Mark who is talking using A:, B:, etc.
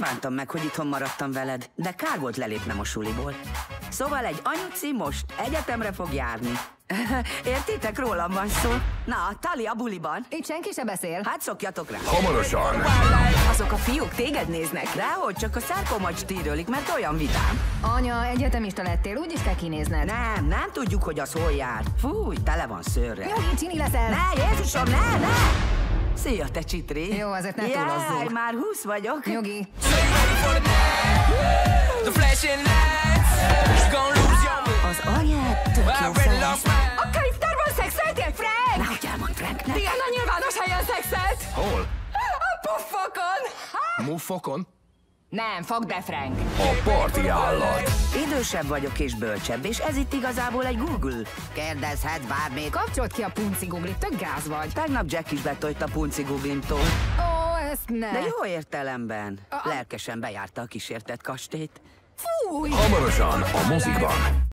A: bántam meg, hogy itthon maradtam veled, de kár volt lelépnem a suliból. Szóval egy anyuci most egyetemre fog járni. Értitek, rólam van szó. Na, Tali a buliban.
B: Itt senki se beszél.
A: Hát szokjatok rá.
C: Hamarosan.
B: Azok a fiúk téged néznek.
A: Dehogy, csak a szárkomagy stírölik, mert olyan vidám.
B: Anya, egyetemista lettél, úgyis kell kinézned.
A: Nem, nem tudjuk, hogy az hol jár. Fúj, tele van szőrre.
B: Jogi, csini leszel.
A: Ne, Jézusom, ne, ne! Szia, te csitri!
B: Jó, azért ne
A: Jaj,
B: túlozzunk.
A: már húsz vagyok.
D: Your
A: Az anyád tök
B: A könyvtárban szexeltél, Frank?
A: Nehogy elmond Franknek.
B: Diana nyilvános helyen szexelt.
C: Hol?
B: A puffokon. Ha?
C: Muffokon?
B: Nem, fogd be, Frank.
C: A parti állat.
A: Idősebb vagyok és bölcsebb, és ez itt igazából egy Google. Kérdezhet bármit.
B: Kapcsolt ki a punci tök gáz vagy.
A: Tegnap Jack is betojt a punci Googlimtól.
B: Ó, ezt ne.
A: De jó értelemben. Lelkesen bejárta a kísértett kastélyt.
B: Fúj!
C: Hamarosan a mozikban.